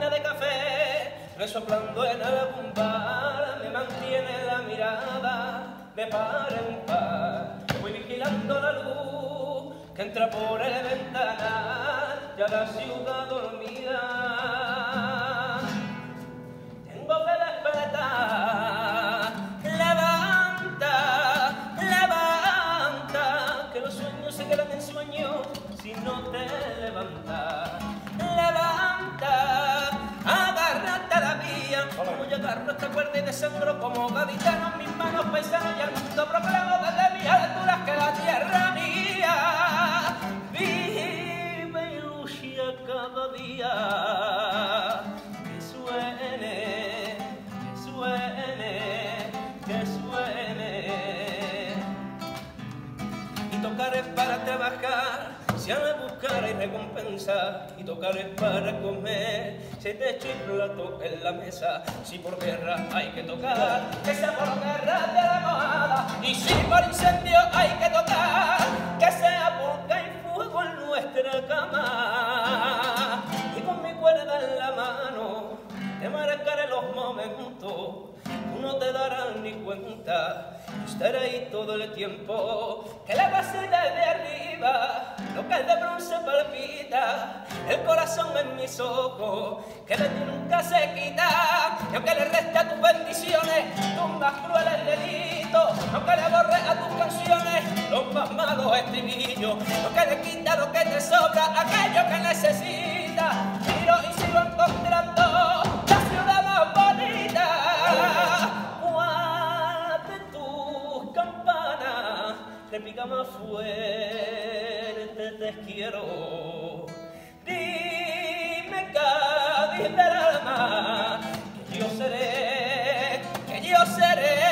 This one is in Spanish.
de café, resoplando en el bumbal, me mantiene la mirada de par en par. Voy vigilando la luz que entra por el ventanal, ya la ciudad dormida. Tengo que despertar, levanta, levanta, que los sueños se quedan en sueño si no te levantas. Como yo agarro esta cuerda y desangro como gaditano mis manos paisanos y al mundo proclamo desde mis alturas que la tierra mía vive y lucha cada día. Que suene, que suene, que suene y tocar es para trabajar, si de buscar y recompensa, y tocar es para comer, se te echa en la mesa, si por guerra hay que tocar, que sea por guerra de la mojada, y si por incendio hay que tocar, que sea porque hay fuego en nuestra cama, y con mi cuerda en la mano, te marcaré los momentos, tú no te darás ni cuenta, estaré ahí todo el tiempo, que la base desde arriba, lo que es de bronce palpita, el corazón en mis ojos, que de ti nunca se quita, y aunque le reste a tus bendiciones, tus más crueles delitos, aunque le borre a tus canciones, los más malos estribillos, lo que le quita lo que te sobra, aquello que necesita, miro y sigo encontrando la ciudad más bonita. ¿Cuál de tus campanas repica más fuerte? te quiero. Dime, Cádiz del alma, que yo seré, que yo seré.